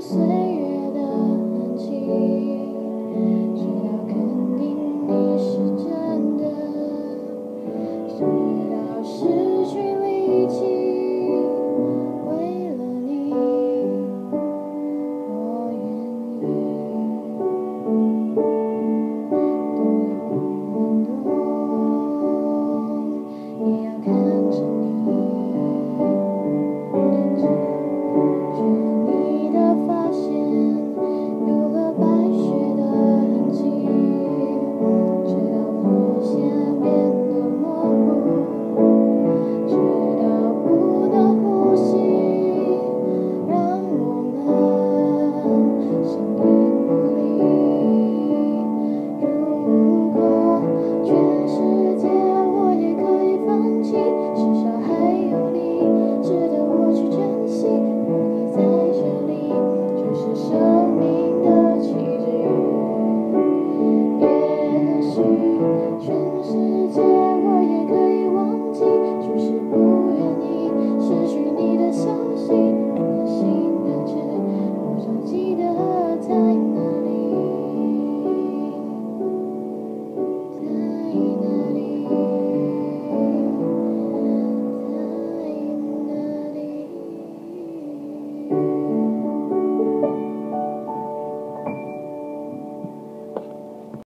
岁月的痕迹直到肯定你是真的直到失去力气。